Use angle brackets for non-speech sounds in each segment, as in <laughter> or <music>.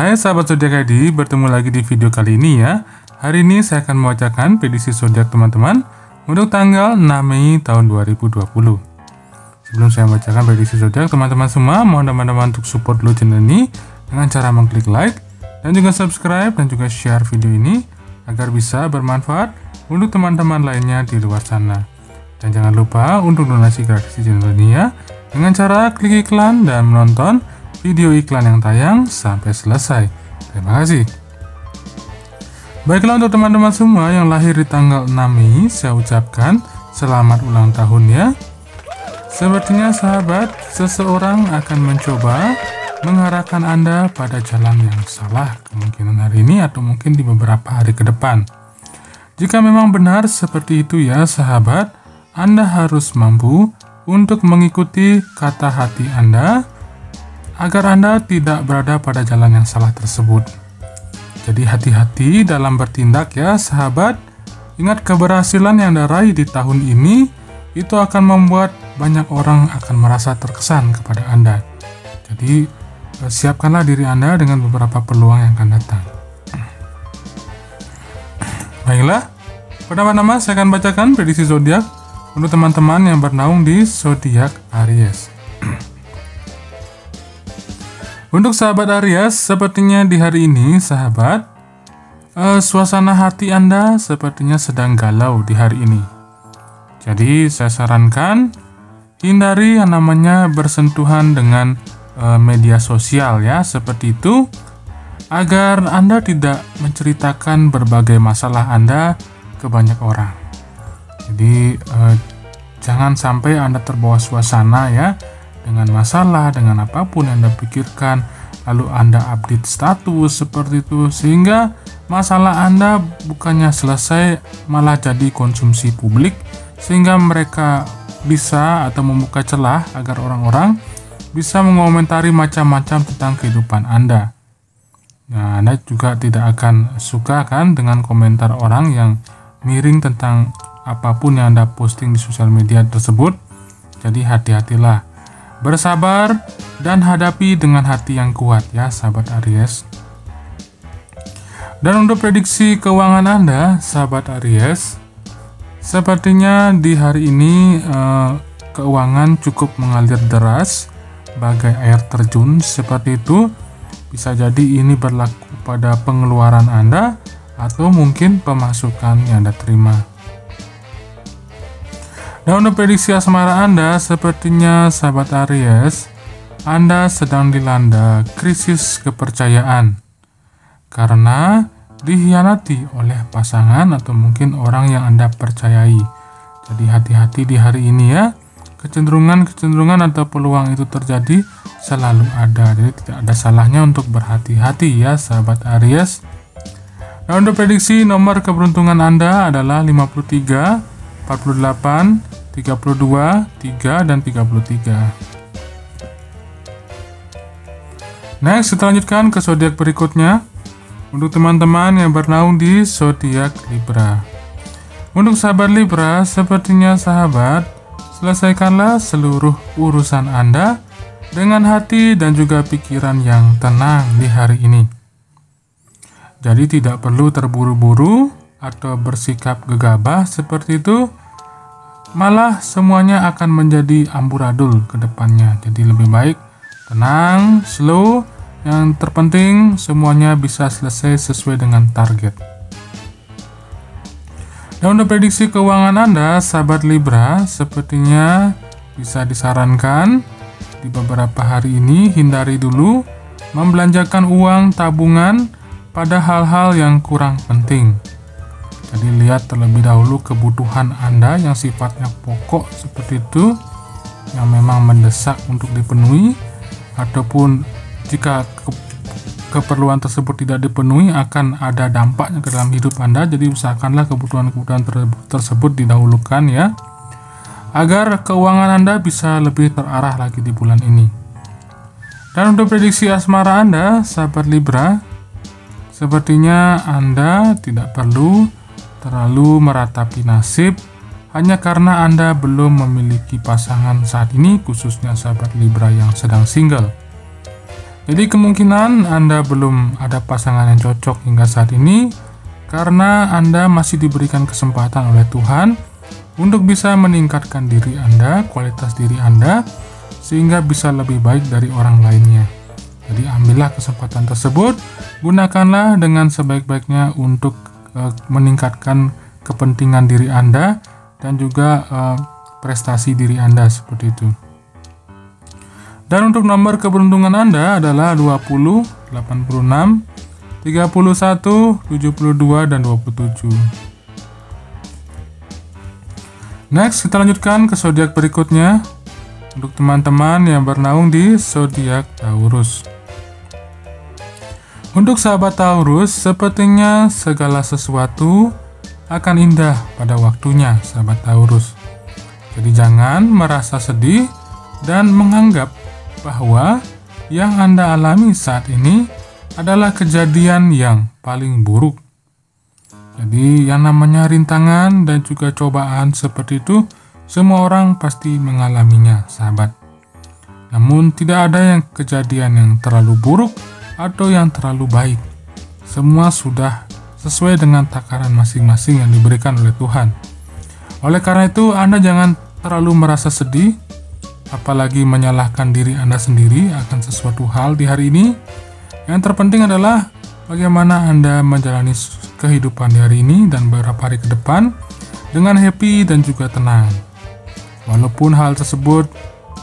Hai sahabat zodiak ID, bertemu lagi di video kali ini ya. Hari ini saya akan membacakan prediksi zodiak teman-teman untuk tanggal 6 Mei tahun 2020. Sebelum saya membacakan prediksi zodiak, teman-teman semua mohon teman-teman untuk support dulu channel ini dengan cara mengklik like dan juga subscribe dan juga share video ini agar bisa bermanfaat untuk teman-teman lainnya di luar sana. Dan jangan lupa untuk donasi gratis di channel ini ya dengan cara klik iklan dan menonton video iklan yang tayang sampai selesai. Terima kasih. Baiklah untuk teman-teman semua yang lahir di tanggal 6 Mei, saya ucapkan selamat ulang tahun ya. Sepertinya sahabat, seseorang akan mencoba mengarahkan Anda pada jalan yang salah kemungkinan hari ini atau mungkin di beberapa hari ke depan. Jika memang benar seperti itu ya sahabat, Anda harus mampu untuk mengikuti kata hati Anda agar Anda tidak berada pada jalan yang salah tersebut. Jadi hati-hati dalam bertindak ya sahabat. Ingat keberhasilan yang Anda raih di tahun ini itu akan membuat banyak orang akan merasa terkesan kepada Anda. Jadi eh, siapkanlah diri Anda dengan beberapa peluang yang akan datang. <clears throat> Baiklah, pertama-tama saya akan bacakan prediksi zodiak untuk teman-teman yang bernaung di zodiak Aries. Untuk sahabat Aries, sepertinya di hari ini, sahabat, uh, suasana hati Anda sepertinya sedang galau di hari ini. Jadi, saya sarankan hindari yang namanya bersentuhan dengan uh, media sosial ya, seperti itu, agar Anda tidak menceritakan berbagai masalah Anda ke banyak orang. Jadi, uh, jangan sampai Anda terbawa suasana ya dengan masalah, dengan apa pun yang Anda pikirkan, lalu Anda update status seperti itu, sehingga masalah Anda bukannya selesai, malah jadi konsumsi publik, sehingga mereka bisa atau membuka celah agar orang-orang bisa mengomentari macam-macam tentang kehidupan Anda. Nah, Anda juga tidak akan suka kan dengan komentar orang yang miring tentang apa pun yang Anda posting di sosial media tersebut. Jadi hati-hatilah Bersabar dan hadapi dengan hati yang kuat ya sahabat Aries. Dan untuk prediksi keuangan Anda, sahabat Aries, sepertinya di hari ini eh, keuangan cukup mengalir deras bagai air terjun seperti itu. Bisa jadi ini berlaku pada pengeluaran Anda atau mungkin pemasukan yang Anda terima. Dan untuk prediksi asmara Anda, sepertinya sahabat Aries, Anda sedang dilanda krisis kepercayaan karena dihianati oleh pasangan atau mungkin orang yang Anda percayai. Jadi hati-hati di hari ini ya. Kecenderungan-kecenderungan atau peluang itu terjadi selalu ada. Jadi tidak ada salahnya untuk berhati-hati ya sahabat Aries. Nah untuk prediksi nomor keberuntungan Anda adalah 53, 48, 32, 3, dan 33. Next, kita lanjutkan ke zodiak berikutnya. Untuk teman-teman yang bernaung di zodiak Libra. Untuk sahabat Libra, sepertinya sahabat, selesaikanlah seluruh urusan Anda dengan hati dan juga pikiran yang tenang di hari ini. Jadi tidak perlu terburu-buru atau bersikap gegabah seperti itu malah semuanya akan menjadi amburadul ke depannya. Jadi lebih baik tenang, slow, yang terpenting semuanya bisa selesai sesuai dengan target. Dan untuk prediksi keuangan Anda, sahabat Libra, sepertinya bisa disarankan di beberapa hari ini hindari dulu membelanjakan uang tabungan pada hal-hal yang kurang penting. Jadi lihat terlebih dahulu kebutuhan Anda yang sifatnya pokok seperti itu yang memang mendesak untuk dipenuhi ataupun jika ke keperluan tersebut tidak dipenuhi akan ada dampaknya ke dalam hidup Anda. Jadi usahakanlah kebutuhan-kebutuhan ter tersebut didahulukan ya agar keuangan Anda bisa lebih terarah lagi di bulan ini. Dan untuk prediksi asmara Anda sahabat Libra sepertinya Anda tidak perlu terlalu meratapi nasib hanya karena Anda belum memiliki pasangan saat ini, khususnya sahabat Libra yang sedang single. Jadi kemungkinan Anda belum ada pasangan yang cocok hingga saat ini karena Anda masih diberikan kesempatan oleh Tuhan untuk bisa meningkatkan diri Anda, kualitas diri Anda sehingga bisa lebih baik dari orang lainnya. Jadi ambillah kesempatan tersebut, gunakanlah dengan sebaik-baiknya untuk uh, meningkatkan kepentingan diri Anda dan juga uh, prestasi diri Anda seperti itu. Dan untuk nomor keberuntungan Anda adalah 20, 86, 31, 72, dan 27. Next, kita lanjutkan ke zodiak berikutnya. Untuk teman-teman yang bernaung di zodiak Taurus. Untuk sahabat Taurus, sepertinya segala sesuatu akan indah pada waktunya, sahabat Taurus. Jadi jangan merasa sedih dan menganggap bahwa yang Anda alami saat ini adalah kejadian yang paling buruk. Jadi yang namanya rintangan dan juga cobaan seperti itu semua orang pasti mengalaminya, sahabat. Namun tidak ada yang kejadian yang terlalu buruk atau yang terlalu baik. Semua sudah sesuai dengan takaran masing-masing yang diberikan oleh Tuhan. Oleh karena itu, Anda jangan terlalu merasa sedih, apalagi menyalahkan diri Anda sendiri akan sesuatu hal di hari ini. Yang terpenting adalah bagaimana Anda menjalani kehidupan di hari ini dan beberapa hari ke depan dengan happy dan juga tenang. Walaupun hal tersebut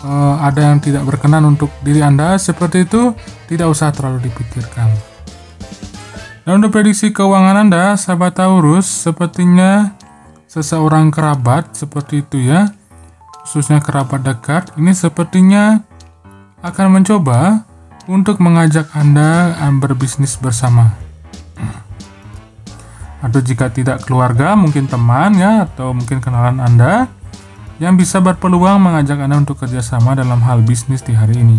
uh, ada yang tidak berkenan untuk diri Anda, seperti itu tidak usah terlalu dipikirkan. Dan untuk prediksi keuangan Anda, sahabat Taurus, sepertinya seseorang kerabat seperti itu ya, khususnya kerabat dekat, ini sepertinya akan mencoba untuk mengajak Anda berbisnis bersama. Atau jika tidak keluarga, mungkin teman ya, atau mungkin kenalan Anda yang bisa berpeluang mengajak Anda untuk kerjasama dalam hal bisnis di hari ini.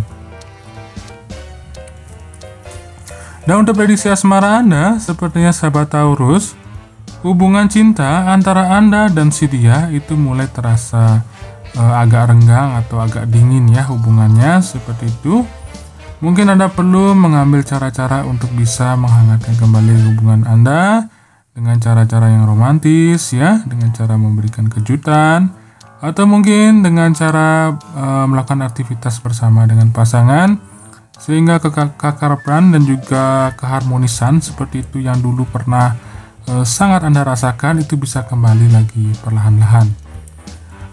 Dan untuk prediksi asmara Anda, sepertinya sahabat Taurus, hubungan cinta antara Anda dan si dia itu mulai terasa uh, agak renggang atau agak dingin ya hubungannya seperti itu. Mungkin Anda perlu mengambil cara-cara untuk bisa menghangatkan kembali hubungan Anda dengan cara-cara yang romantis ya, dengan cara memberikan kejutan atau mungkin dengan cara uh, melakukan aktivitas bersama dengan pasangan sehingga kekarapan dan juga keharmonisan seperti itu yang dulu pernah e, sangat Anda rasakan itu bisa kembali lagi perlahan-lahan.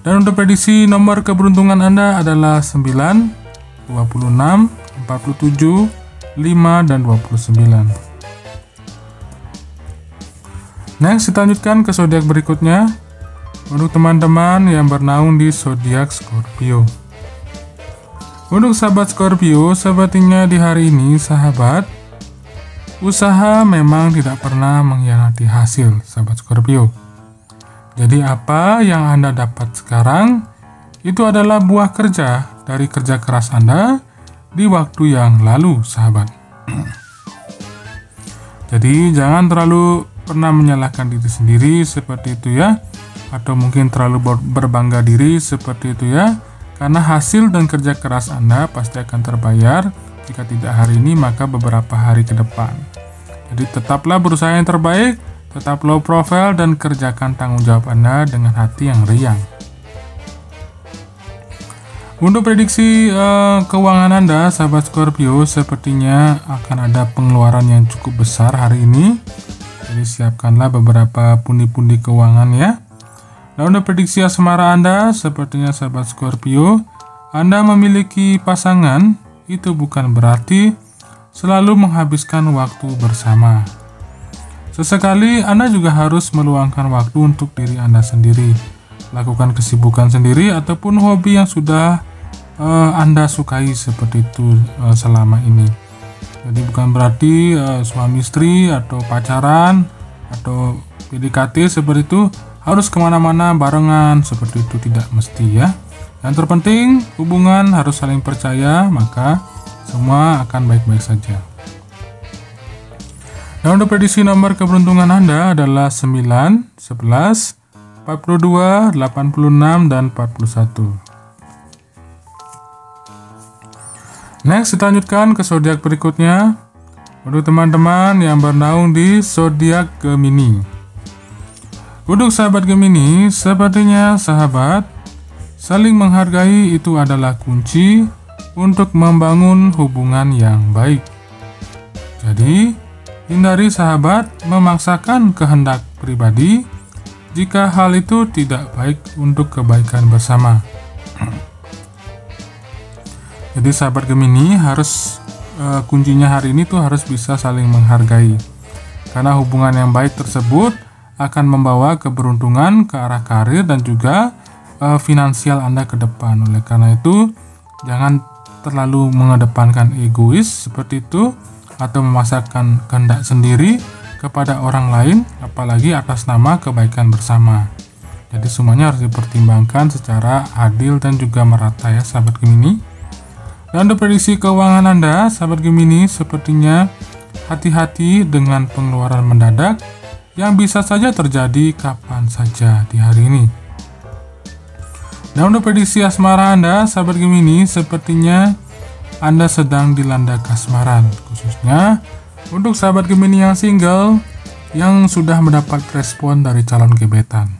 Dan untuk prediksi nomor keberuntungan Anda adalah 9, 26, 47, 5, dan 29. Next, kita lanjutkan ke zodiak berikutnya. Untuk teman-teman yang bernaung di zodiak Scorpio. Untuk sahabat Scorpio, sepertinya di hari ini sahabat, usaha memang tidak pernah mengkhianati hasil, sahabat Scorpio. Jadi apa yang Anda dapat sekarang itu adalah buah kerja dari kerja keras Anda di waktu yang lalu, sahabat. Jadi jangan terlalu pernah menyalahkan diri sendiri seperti itu ya, atau mungkin terlalu berbangga diri seperti itu ya karena hasil dan kerja keras Anda pasti akan terbayar, jika tidak hari ini maka beberapa hari ke depan. Jadi tetaplah berusaha yang terbaik, tetap low profile dan kerjakan tanggung jawab Anda dengan hati yang riang. Untuk prediksi uh, keuangan Anda, sahabat Scorpio, sepertinya akan ada pengeluaran yang cukup besar hari ini. Jadi siapkanlah beberapa pundi-pundi keuangan ya. Untuk prediksi asmara Anda, sepertinya sahabat Scorpio, Anda memiliki pasangan, itu bukan berarti selalu menghabiskan waktu bersama. Sesekali Anda juga harus meluangkan waktu untuk diri Anda sendiri, lakukan kesibukan sendiri ataupun hobi yang sudah uh, Anda sukai seperti itu uh, selama ini. Jadi bukan berarti uh, suami istri atau pacaran atau PDKT seperti itu harus ke mana-mana barengan seperti itu tidak mesti ya. Yang terpenting hubungan harus saling percaya maka semua akan baik-baik saja. Dan untuk prediksi nomor keberuntungan Anda adalah 9, 11, 42, 86, dan 41. Next, kita lanjutkan ke zodiak berikutnya. Untuk teman-teman yang bernaung di zodiak Gemini. Untuk sahabat Gemini, sepertinya sahabat saling menghargai itu adalah kunci untuk membangun hubungan yang baik. Jadi, hindari sahabat memaksakan kehendak pribadi jika hal itu tidak baik untuk kebaikan bersama. <clears throat> Jadi sahabat Gemini harus uh, kuncinya hari ini tuh harus bisa saling menghargai. Karena hubungan yang baik tersebut akan membawa keberuntungan ke arah karir dan juga uh, finansial Anda ke depan. Oleh karena itu, jangan terlalu mengedepankan egois seperti itu atau memasakkan kehendak sendiri kepada orang lain apalagi atas nama kebaikan bersama. Jadi semuanya harus dipertimbangkan secara adil dan juga merata ya sahabat Gemini. Dan untuk prediksi keuangan Anda, sahabat Gemini, sepertinya hati-hati dengan pengeluaran mendadak yang bisa saja terjadi kapan saja di hari ini. Dan untuk prediksi asmara Anda, sahabat Gemini, sepertinya Anda sedang dilanda kasmaran, khususnya untuk sahabat Gemini yang single yang sudah mendapat respon dari calon gebetan.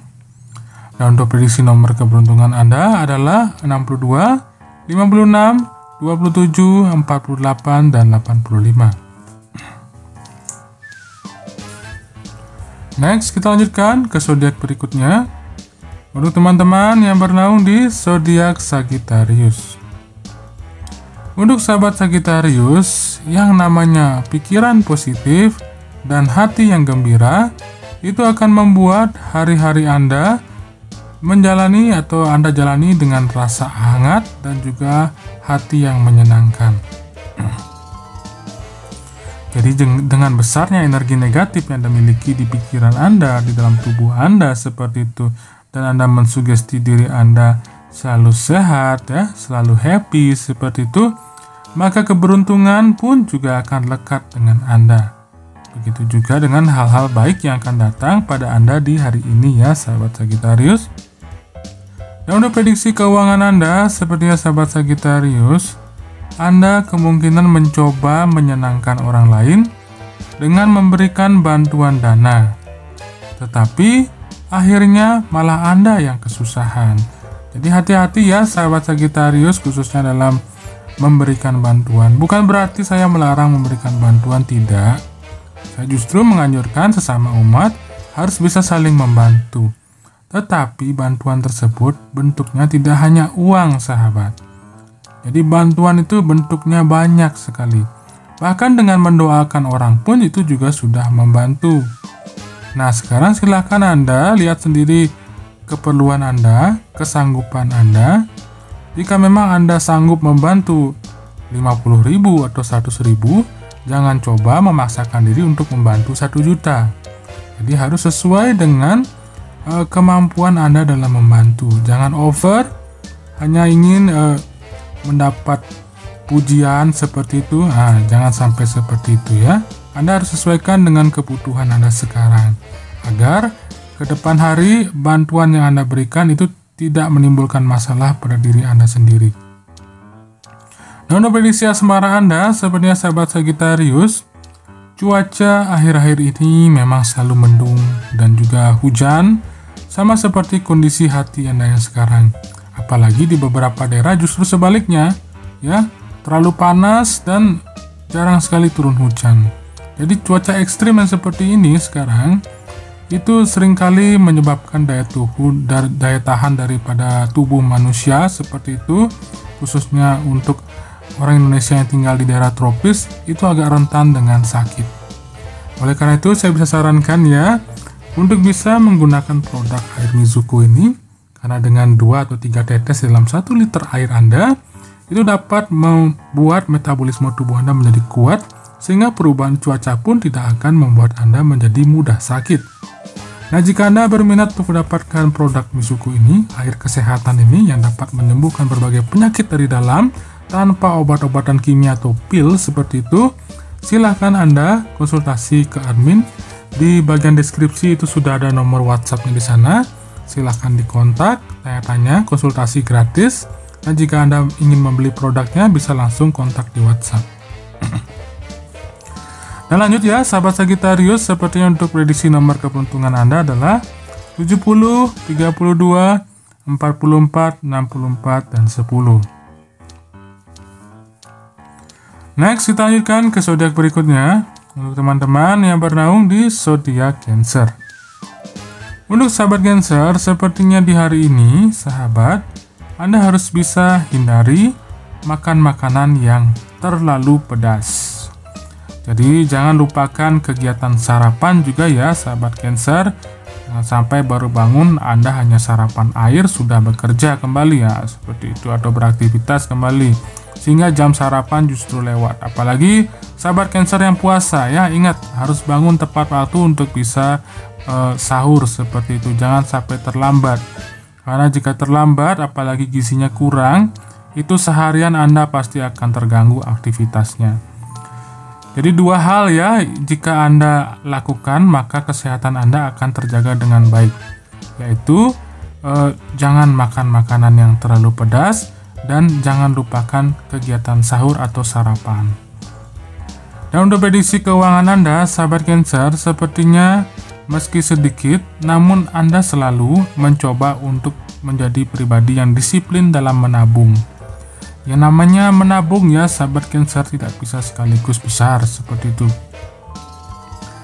Dan untuk prediksi nomor keberuntungan Anda adalah 62, 56, 27, 48, dan 85. Next, kita lanjutkan ke zodiak berikutnya. Untuk teman-teman yang bernaung di zodiak Sagittarius. Untuk sahabat Sagittarius yang namanya pikiran positif dan hati yang gembira, itu akan membuat hari-hari Anda menjalani atau Anda jalani dengan rasa hangat dan juga hati yang menyenangkan. <clears throat> Jadi dengan besarnya energi negatif yang Anda miliki di pikiran Anda, di dalam tubuh Anda seperti itu, dan Anda mensugesti diri Anda selalu sehat, ya, selalu happy seperti itu, maka keberuntungan pun juga akan lekat dengan Anda. Begitu juga dengan hal-hal baik yang akan datang pada Anda di hari ini ya, sahabat Sagittarius. Dan untuk prediksi keuangan Anda, sepertinya sahabat Sagittarius, Anda kemungkinan mencoba menyenangkan orang lain dengan memberikan bantuan dana. Tetapi akhirnya malah Anda yang kesusahan. Jadi hati-hati ya sahabat Sagittarius khususnya dalam memberikan bantuan. Bukan berarti saya melarang memberikan bantuan, tidak. Saya justru menganjurkan sesama umat harus bisa saling membantu. Tetapi bantuan tersebut bentuknya tidak hanya uang, sahabat. Jadi bantuan itu bentuknya banyak sekali. Bahkan dengan mendoakan orang pun itu juga sudah membantu. Nah, sekarang silakan Anda lihat sendiri keperluan Anda, kesanggupan Anda. Jika memang Anda sanggup membantu 50.000 atau 100.000, jangan coba memaksakan diri untuk membantu 1 juta. Jadi harus sesuai dengan uh, kemampuan Anda dalam membantu. Jangan over, hanya ingin uh, mendapat pujian seperti itu. Nah, jangan sampai seperti itu ya. Anda harus sesuaikan dengan kebutuhan Anda sekarang agar ke depan hari bantuan yang Anda berikan itu tidak menimbulkan masalah pada diri Anda sendiri. Nah, untuk prediksi asmara Anda, sepertinya sahabat Sagittarius, cuaca akhir-akhir ini memang selalu mendung dan juga hujan sama seperti kondisi hati Anda yang sekarang. Apalagi di beberapa daerah justru sebaliknya, ya, terlalu panas dan jarang sekali turun hujan. Jadi cuaca ekstrim yang seperti ini sekarang itu sering kali menyebabkan daya daya tahan daripada tubuh manusia seperti itu khususnya untuk orang Indonesia yang tinggal di daerah tropis itu agak rentan dengan sakit. Oleh karena itu saya bisa sarankan ya untuk bisa menggunakan produk air Mizuku ini, karena dengan 2 atau 3 tetes dalam 1 liter air Anda, itu dapat membuat metabolisme tubuh Anda menjadi kuat, sehingga perubahan cuaca pun tidak akan membuat Anda menjadi mudah sakit. Nah, jika Anda berminat untuk mendapatkan produk Mizuku ini, air kesehatan ini yang dapat menyembuhkan berbagai penyakit dari dalam tanpa obat-obatan kimia atau pil seperti itu, silahkan Anda konsultasi ke admin di bagian deskripsi itu sudah ada nomor WhatsAppnya di sana. Silahkan dikontak, tanya-tanya, konsultasi gratis. Dan jika Anda ingin membeli produknya, bisa langsung kontak di WhatsApp. <clears throat> Dan lanjut ya, sahabat Sagittarius, sepertinya untuk prediksi nomor keberuntungan Anda adalah 70, 32, 44, 64, dan 10. Next, kita lanjutkan ke zodiak berikutnya. Untuk teman-teman yang bernaung di zodiak Cancer. Untuk sahabat Cancer, sepertinya di hari ini, sahabat, Anda harus bisa hindari makan makanan yang terlalu pedas. Jadi jangan lupakan kegiatan sarapan juga ya sahabat Cancer. Jangan sampai baru bangun Anda hanya sarapan air sudah bekerja kembali ya seperti itu atau beraktivitas kembali sehingga jam sarapan justru lewat. Apalagi sahabat Cancer yang puasa ya ingat harus bangun tepat waktu untuk bisa uh, sahur seperti itu. Jangan sampai terlambat. Karena jika terlambat apalagi gizinya kurang itu seharian Anda pasti akan terganggu aktivitasnya. Jadi dua hal ya, jika Anda lakukan maka kesehatan Anda akan terjaga dengan baik, yaitu eh, jangan makan makanan yang terlalu pedas dan jangan lupakan kegiatan sahur atau sarapan. Dan untuk prediksi keuangan Anda, sahabat Cancer, sepertinya meski sedikit, namun Anda selalu mencoba untuk menjadi pribadi yang disiplin dalam menabung yang namanya menabung ya, sahabat Cancer tidak bisa sekaligus besar seperti itu.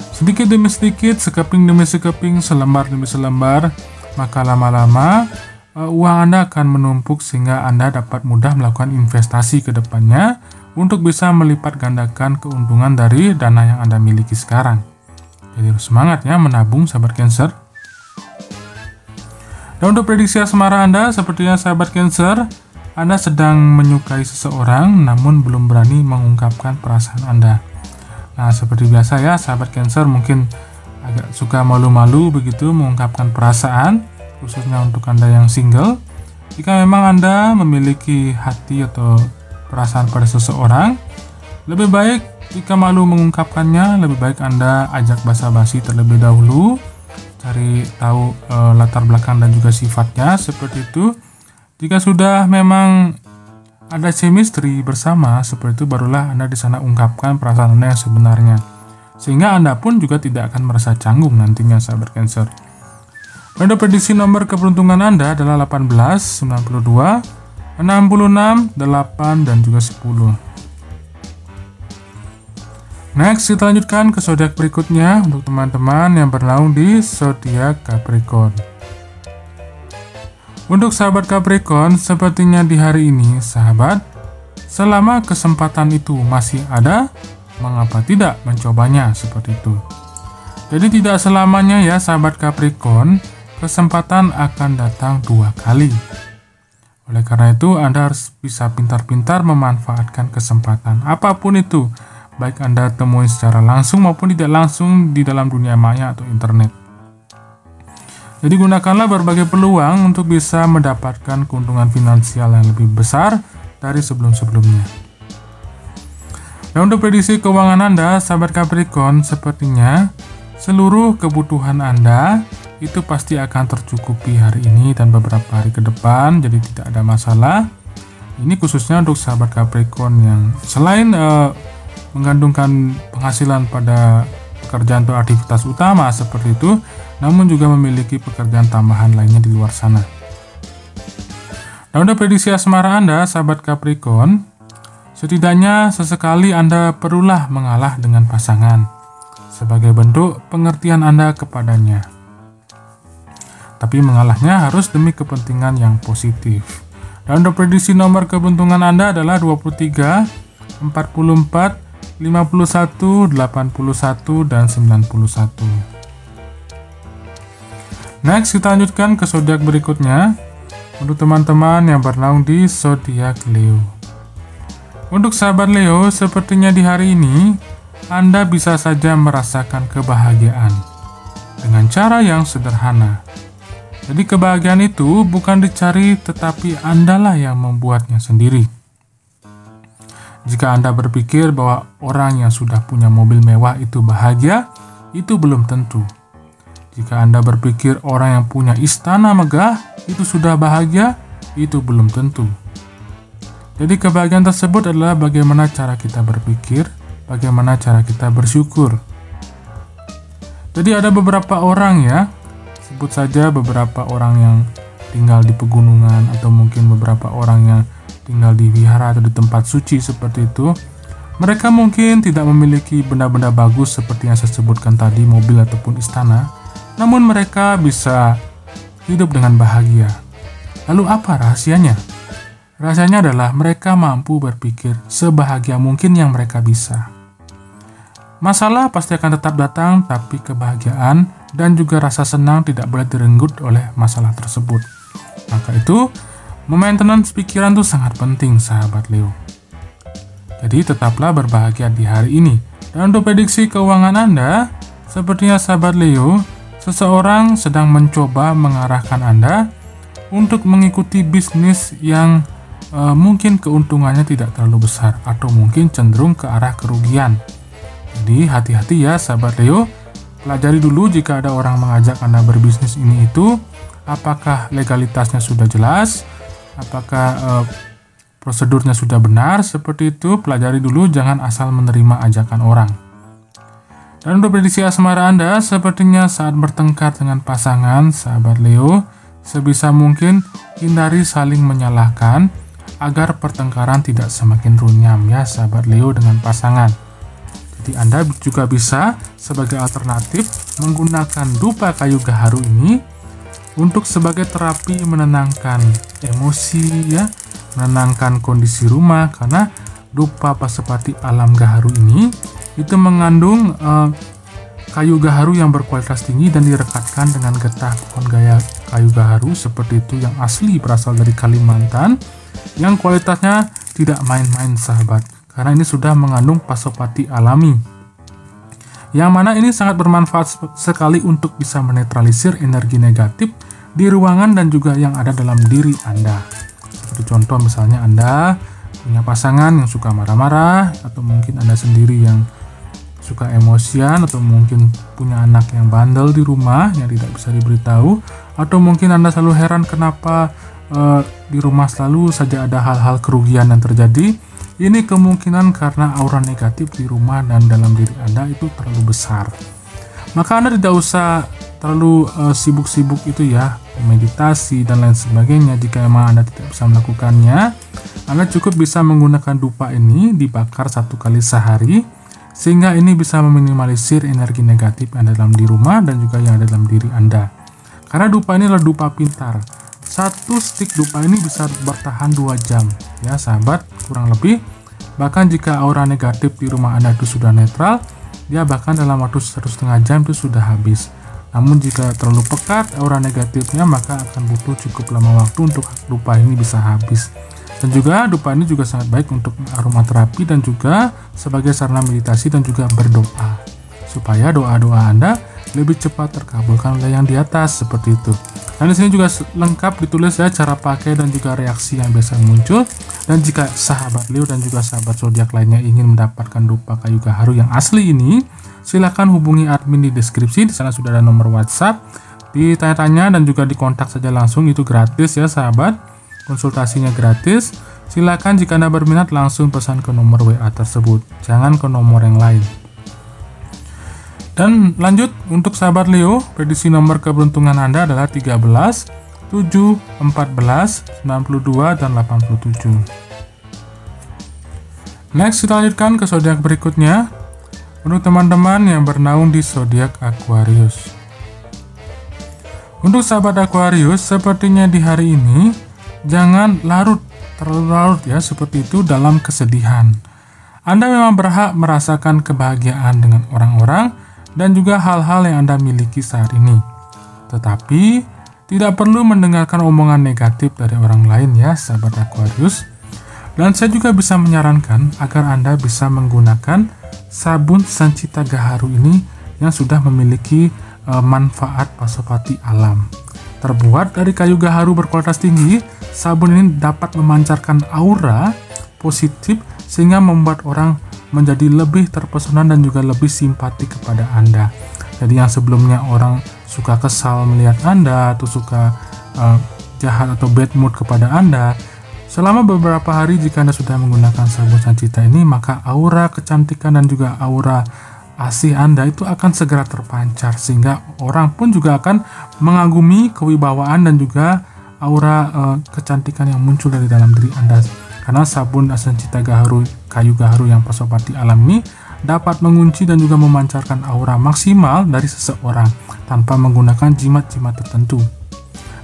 Sedikit demi sedikit, sekeping demi sekeping, selembar demi selembar, maka lama-lama uh, uang Anda akan menumpuk sehingga Anda dapat mudah melakukan investasi ke depannya untuk bisa melipat gandakan keuntungan dari dana yang Anda miliki sekarang. Jadi semangat ya menabung sahabat Cancer. Dan untuk prediksi asmara Anda, sepertinya sahabat Cancer, anda sedang menyukai seseorang namun belum berani mengungkapkan perasaan Anda. Nah, seperti biasa ya, sahabat Cancer mungkin agak suka malu-malu begitu mengungkapkan perasaan, khususnya untuk Anda yang single. Jika memang Anda memiliki hati atau perasaan pada seseorang, lebih baik jika malu mengungkapkannya, lebih baik Anda ajak basa-basi terlebih dahulu, cari tahu e, latar belakang dan juga sifatnya seperti itu jika sudah memang ada chemistry bersama, seperti itu barulah Anda di sana ungkapkan perasaan Anda yang sebenarnya. Sehingga Anda pun juga tidak akan merasa canggung nantinya sahabat Cancer. Pada prediksi nomor keberuntungan Anda adalah 18, 92, 66, 8, dan juga 10. Next, kita lanjutkan ke zodiak berikutnya untuk teman-teman yang bernaung di zodiak Capricorn. Untuk sahabat Capricorn, sepertinya di hari ini, sahabat, selama kesempatan itu masih ada, mengapa tidak mencobanya seperti itu? Jadi tidak selamanya ya sahabat Capricorn, kesempatan akan datang dua kali. Oleh karena itu, Anda harus bisa pintar-pintar memanfaatkan kesempatan apa pun itu, baik Anda temui secara langsung maupun tidak langsung di dalam dunia maya atau internet. Jadi gunakanlah berbagai peluang untuk bisa mendapatkan keuntungan finansial yang lebih besar dari sebelum-sebelumnya. Dan untuk prediksi keuangan Anda, sahabat Capricorn, sepertinya seluruh kebutuhan Anda itu pasti akan tercukupi hari ini dan beberapa hari ke depan, jadi tidak ada masalah. Ini khususnya untuk sahabat Capricorn yang selain uh, menggantungkan penghasilan pada pekerjaan atau aktivitas utama seperti itu, namun juga memiliki pekerjaan tambahan lainnya di luar sana. Nah, untuk prediksi asmara Anda, sahabat Capricorn, setidaknya sesekali Anda perlulah mengalah dengan pasangan sebagai bentuk pengertian Anda kepadanya. Tapi mengalahnya harus demi kepentingan yang positif. Dan untuk prediksi nomor keberuntungan Anda adalah 23, 44, 51, 81, dan 91. Next kita lanjutkan ke zodiak berikutnya untuk teman-teman yang bernaung di zodiak Leo. Untuk sahabat Leo, sepertinya di hari ini Anda bisa saja merasakan kebahagiaan dengan cara yang sederhana. Jadi kebahagiaan itu bukan dicari tetapi Andalah yang membuatnya sendiri. Jika Anda berpikir bahwa orang yang sudah punya mobil mewah itu bahagia, itu belum tentu. Jika Anda berpikir orang yang punya istana megah itu sudah bahagia, itu belum tentu. Jadi kebahagiaan tersebut adalah bagaimana cara kita berpikir, bagaimana cara kita bersyukur. Jadi ada beberapa orang ya, sebut saja beberapa orang yang tinggal di pegunungan atau mungkin beberapa orang yang tinggal di wihara atau di tempat suci seperti itu. Mereka mungkin tidak memiliki benda-benda bagus seperti yang saya sebutkan tadi, mobil ataupun istana, namun mereka bisa hidup dengan bahagia. Lalu apa rahasianya? Rasanya adalah mereka mampu berpikir sebahagia mungkin yang mereka bisa. Masalah pasti akan tetap datang, tapi kebahagiaan dan juga rasa senang tidak boleh direnggut oleh masalah tersebut. Maka itu, maintenance pikiran itu sangat penting, sahabat Leo. Jadi tetaplah berbahagia di hari ini. Dan untuk prediksi keuangan Anda, sepertinya sahabat Leo, seseorang sedang mencoba mengarahkan Anda untuk mengikuti bisnis yang uh, mungkin keuntungannya tidak terlalu besar atau mungkin cenderung ke arah kerugian. Jadi hati-hati ya sahabat Leo, pelajari dulu jika ada orang mengajak Anda berbisnis ini itu, apakah legalitasnya sudah jelas, apakah uh, prosedurnya sudah benar, seperti itu pelajari dulu jangan asal menerima ajakan orang. Dan untuk prediksi asmara Anda, sepertinya saat bertengkar dengan pasangan, sahabat Leo, sebisa mungkin hindari saling menyalahkan agar pertengkaran tidak semakin runyam ya sahabat Leo dengan pasangan. Jadi Anda juga bisa sebagai alternatif menggunakan dupa kayu gaharu ini untuk sebagai terapi menenangkan emosi ya, menenangkan kondisi rumah karena dupa pasepati alam gaharu ini itu mengandung uh, kayu gaharu yang berkualitas tinggi dan direkatkan dengan getah pohon gaya kayu gaharu seperti itu yang asli berasal dari Kalimantan yang kualitasnya tidak main-main sahabat. Karena ini sudah mengandung pasopati alami yang mana ini sangat bermanfaat sekali untuk bisa menetralisir energi negatif di ruangan dan juga yang ada dalam diri Anda. Seperti contoh misalnya Anda punya pasangan yang suka marah-marah atau mungkin Anda sendiri yang suka emosian atau mungkin punya anak yang bandel di rumah yang tidak bisa diberitahu atau mungkin Anda selalu heran kenapa uh, di rumah selalu saja ada hal-hal kerugian yang terjadi, ini kemungkinan karena aura negatif di rumah dan dalam diri Anda itu terlalu besar. Maka Anda tidak usah terlalu uh, sibuk-sibuk itu ya, meditasi dan lain sebagainya. Jika memang Anda tidak bisa melakukannya, Anda cukup bisa menggunakan dupa ini dibakar satu kali sehari, sehingga ini bisa meminimalisir energi negatif yang ada dalam di rumah dan juga yang ada dalam diri Anda. Karena dupa ini adalah dupa pintar satu stick dupa ini bisa bertahan 2 jam ya sahabat kurang lebih bahkan jika aura negatif di rumah anda itu sudah netral dia bahkan dalam waktu satu setengah jam itu sudah habis. Namun jika terlalu pekat aura negatifnya maka akan butuh cukup lama waktu untuk dupa ini bisa habis. Dan juga dupa ini juga sangat baik untuk aromaterapi dan juga sebagai sarana meditasi dan juga berdoa. Supaya doa-doa anda lebih cepat terkabulkan oleh yang di atas seperti itu dan di sini juga lengkap ditulis ya cara pakai dan juga reaksi yang biasa muncul. Dan jika sahabat Leo dan juga sahabat zodiak lainnya ingin mendapatkan dupa kayu gaharu yang asli ini, silahkan hubungi admin di deskripsi. Di sana sudah ada nomor WhatsApp. Ditanya-tanya dan juga dikontak saja langsung itu gratis ya sahabat. Konsultasinya gratis. Silakan jika Anda berminat langsung pesan ke nomor WA tersebut, jangan ke nomor yang lain. Dan lanjut untuk sahabat Leo, prediksi nomor keberuntungan Anda adalah 13, 7, 14, 92, dan 87. Next kita lanjutkan ke zodiak berikutnya. Untuk teman-teman yang bernaung di zodiak Aquarius. Untuk sahabat Aquarius, sepertinya di hari ini jangan larut terlalu larut ya seperti itu dalam kesedihan. Anda memang berhak merasakan kebahagiaan dengan orang-orang dan juga hal-hal yang Anda miliki saat ini. Tetapi, tidak perlu mendengarkan omongan negatif dari orang lain ya, sahabat Aquarius. Dan saya juga bisa menyarankan agar Anda bisa menggunakan sabun Sancita Gaharu ini yang sudah memiliki e, manfaat pasopati alam. Terbuat dari kayu gaharu berkualitas tinggi, sabun ini dapat memancarkan aura positif sehingga membuat orang menjadi lebih terpesona dan juga lebih simpati kepada Anda. Jadi yang sebelumnya orang suka kesal melihat Anda atau suka uh, jahat atau bad mood kepada Anda, Selama beberapa hari jika Anda sudah menggunakan sabun Sancita ini, maka aura kecantikan dan juga aura asih Anda itu akan segera terpancar sehingga orang pun juga akan mengagumi kewibawaan dan juga aura uh, kecantikan yang muncul dari dalam diri Anda. Karena sabun Sancita Gaharu kayu gaharu yang pasopati alam ini dapat mengunci dan juga memancarkan aura maksimal dari seseorang tanpa menggunakan jimat-jimat tertentu.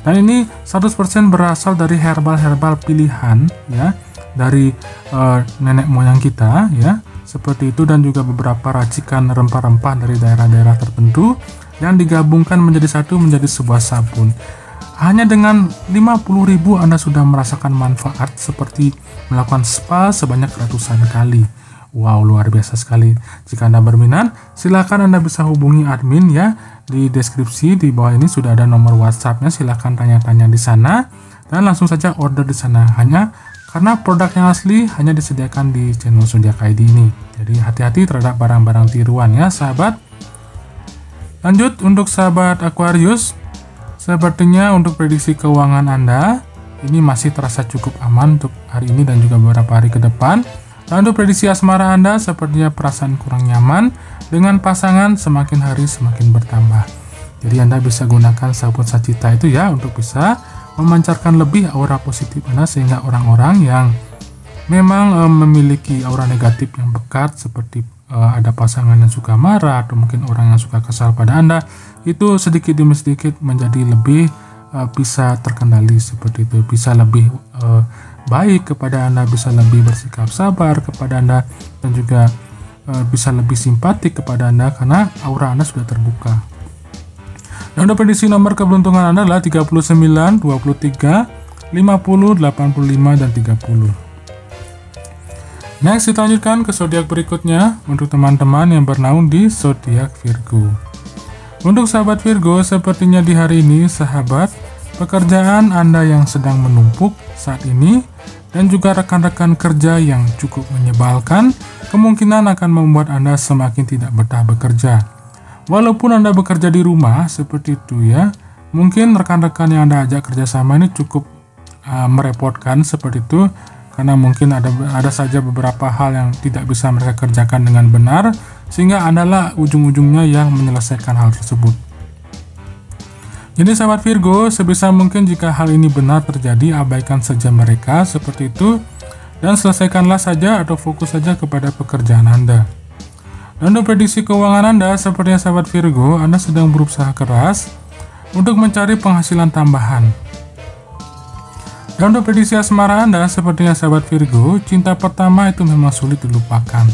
Dan ini 100% berasal dari herbal-herbal pilihan ya dari uh, nenek moyang kita ya seperti itu dan juga beberapa racikan rempah-rempah dari daerah-daerah tertentu yang digabungkan menjadi satu menjadi sebuah sabun. Hanya dengan 50.000 Anda sudah merasakan manfaat seperti melakukan spa sebanyak ratusan kali. Wow, luar biasa sekali. Jika Anda berminat, silakan Anda bisa hubungi admin ya. Di deskripsi di bawah ini sudah ada nomor WhatsAppnya. Silahkan tanya-tanya di sana. Dan langsung saja order di sana. Hanya karena produk yang asli hanya disediakan di channel Zodiac ID ini. Jadi hati-hati terhadap barang-barang tiruan ya sahabat. Lanjut untuk sahabat Aquarius sepertinya untuk prediksi keuangan Anda ini masih terasa cukup aman untuk hari ini dan juga beberapa hari ke depan dan untuk prediksi asmara Anda sepertinya perasaan kurang nyaman dengan pasangan semakin hari semakin bertambah. Jadi Anda bisa gunakan sabun sacita itu ya untuk bisa memancarkan lebih aura positif Anda sehingga orang-orang yang memang e, memiliki aura negatif yang pekat seperti e, ada pasangan yang suka marah atau mungkin orang yang suka kesal pada Anda itu sedikit demi sedikit menjadi lebih e, bisa terkendali seperti itu, bisa lebih e, baik kepada Anda, bisa lebih bersikap sabar kepada Anda dan juga Eh, bisa lebih simpatik kepada Anda karena aura Anda sudah terbuka. Dan untuk prediksi nomor keberuntungan Anda adalah 39, 23, 50, 85, dan 30. Next, kita lanjutkan ke zodiak berikutnya untuk teman-teman yang bernaung di zodiak Virgo. Untuk sahabat Virgo, sepertinya di hari ini, sahabat, pekerjaan Anda yang sedang menumpuk saat ini dan juga rekan-rekan kerja yang cukup menyebalkan kemungkinan akan membuat Anda semakin tidak betah bekerja. Walaupun Anda bekerja di rumah seperti itu ya, mungkin rekan-rekan yang Anda ajak kerjasama ini cukup uh, merepotkan seperti itu karena mungkin ada ada saja beberapa hal yang tidak bisa mereka kerjakan dengan benar sehingga Anda lah ujung-ujungnya yang menyelesaikan hal tersebut. Jadi sahabat Virgo, sebisa mungkin jika hal ini benar terjadi, abaikan saja mereka seperti itu dan selesaikanlah saja atau fokus saja kepada pekerjaan Anda. Dan untuk prediksi keuangan Anda, sepertinya sahabat Virgo, Anda sedang berusaha keras untuk mencari penghasilan tambahan. Dan untuk prediksi asmara Anda, sepertinya sahabat Virgo, cinta pertama itu memang sulit dilupakan.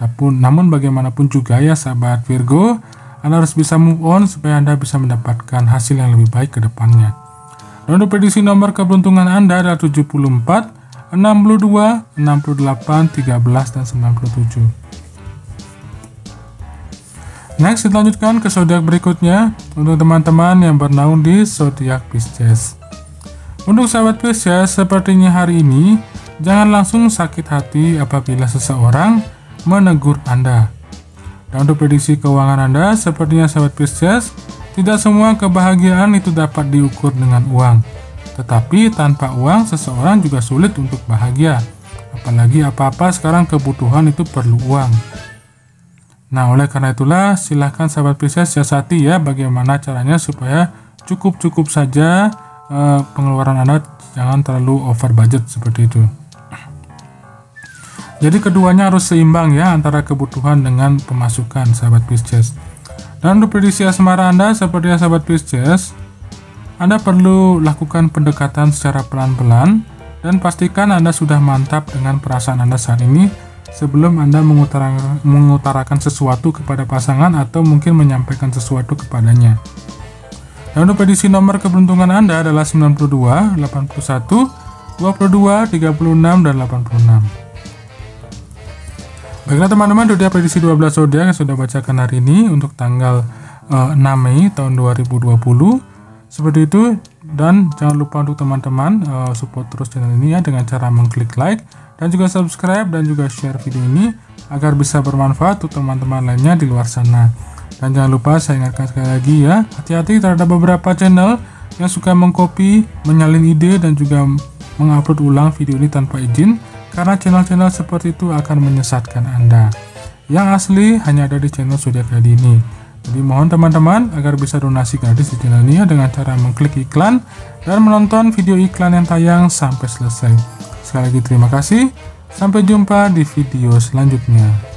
Tapi namun bagaimanapun juga ya sahabat Virgo, Anda harus bisa move on supaya Anda bisa mendapatkan hasil yang lebih baik ke depannya. Untuk prediksi nomor keberuntungan Anda adalah 74, 62, 68, 13, dan 97. Next, kita lanjutkan ke zodiak berikutnya untuk teman-teman yang bernaung di zodiak Pisces. Untuk sahabat Pisces, sepertinya hari ini jangan langsung sakit hati apabila seseorang menegur Anda. Dan untuk prediksi keuangan Anda, sepertinya sahabat Pisces, tidak semua kebahagiaan itu dapat diukur dengan uang tetapi tanpa uang seseorang juga sulit untuk bahagia. Apalagi apa-apa sekarang kebutuhan itu perlu uang. Nah, oleh karena itulah silahkan sahabat Pisces siasati ya bagaimana caranya supaya cukup-cukup saja eh, pengeluaran Anda jangan terlalu over budget seperti itu. Jadi keduanya harus seimbang ya antara kebutuhan dengan pemasukan sahabat Pisces. Dan untuk prediksi asmara Anda seperti sahabat Pisces, anda perlu lakukan pendekatan secara pelan-pelan dan pastikan Anda sudah mantap dengan perasaan Anda saat ini sebelum Anda mengutarakan, sesuatu kepada pasangan atau mungkin menyampaikan sesuatu kepadanya. Dan untuk edisi nomor keberuntungan Anda adalah 92, 81, 22, 36, dan 86. Baiklah teman-teman, sudah prediksi 12 zodiak yang sudah bacakan hari ini untuk tanggal uh, eh, 6 Mei tahun 2020 seperti itu dan jangan lupa untuk teman-teman uh, support terus channel ini ya dengan cara mengklik like dan juga subscribe dan juga share video ini agar bisa bermanfaat untuk teman-teman lainnya di luar sana. Dan jangan lupa saya ingatkan sekali lagi ya, hati-hati terhadap beberapa channel yang suka mengcopy, menyalin ide dan juga mengupload ulang video ini tanpa izin karena channel-channel seperti itu akan menyesatkan Anda. Yang asli hanya ada di channel Sudah Kali ini. Jadi mohon teman-teman agar bisa donasi gratis di channel ini dengan cara mengklik iklan dan menonton video iklan yang tayang sampai selesai. Sekali lagi terima kasih. Sampai jumpa di video selanjutnya.